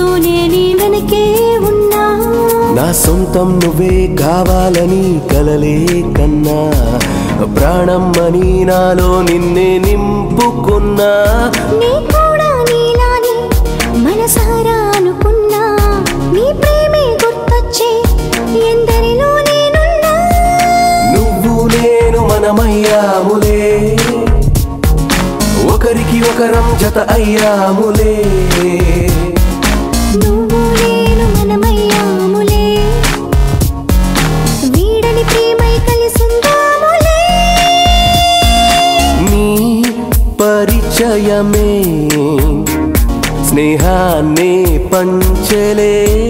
నీ ఉన్నా. నా సొంతం నువ్వే కావాలని కలలే కన్నా. ప్రాణం అని నాలో నిన్నే నింపుకున్నా. అనుకున్నా. నీ మనమయ్యాములే. ఒకరికి ఒకరం జత అయ్యాములే. పరిచయమే స్నేహాన్ని పంచలే.